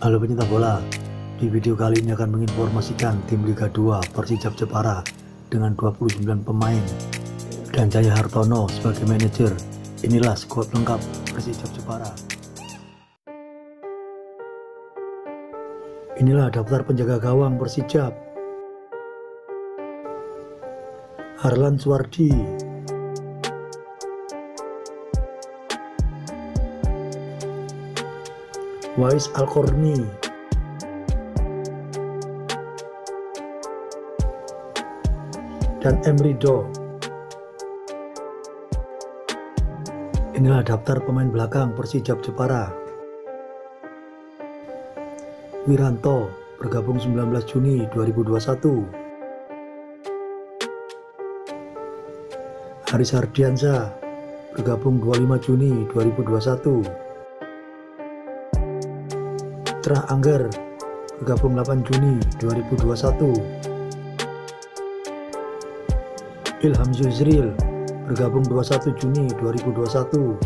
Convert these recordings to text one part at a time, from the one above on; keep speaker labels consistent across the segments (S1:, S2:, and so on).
S1: Halo penyintas bola, di video kali ini akan menginformasikan tim Liga 2 Persijap Jepara dengan 29 pemain dan Jaya Hartono sebagai manajer. Inilah skuad lengkap Persijap Jepara. Inilah daftar penjaga gawang Persijap. Harlan Suwardi, Wais Al-Korni dan M. Rido. Inilah daftar pemain belakang Persijap Jepara. Wiranto bergabung 19 Juni 2021. Haris Ardiansa bergabung 25 Juni 2021. Trah Angger bergabung 8 Juni 2021 Ilham Zuzril bergabung 21 Juni 2021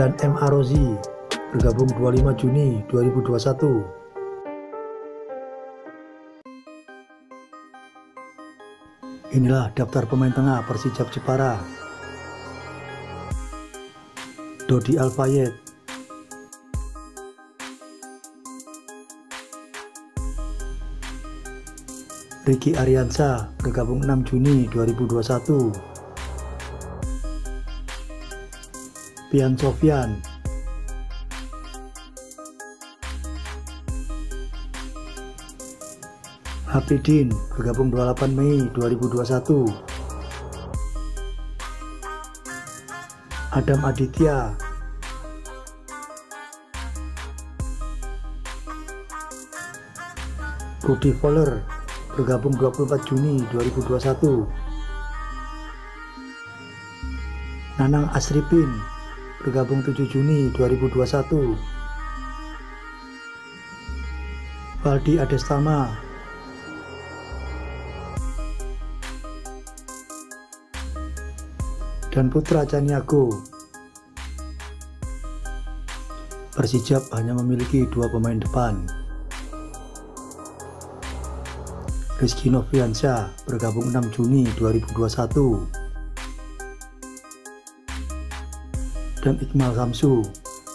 S1: dan M. Arozi bergabung 25 Juni 2021 Inilah daftar pemain tengah Persijap Jepara Dodi Alfayet Ricky Ariansa bergabung 6 Juni 2021 Pian Sofian. Hapidin bergabung 28 Mei 2021 Adam Aditya. Rudy Fowler bergabung 24 Juni 2021 Nanang Asripin bergabung 7 Juni 2021 Valdi Adestama dan Putra Caniago. Persijap hanya memiliki dua pemain depan. Rizky Noviansyah bergabung 6 Juni 2021 dan Iqmal Samsu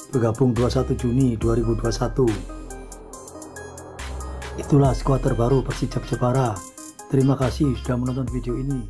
S1: bergabung 21 Juni 2021 itulah skuad terbaru Persijap Jepara terima kasih sudah menonton video ini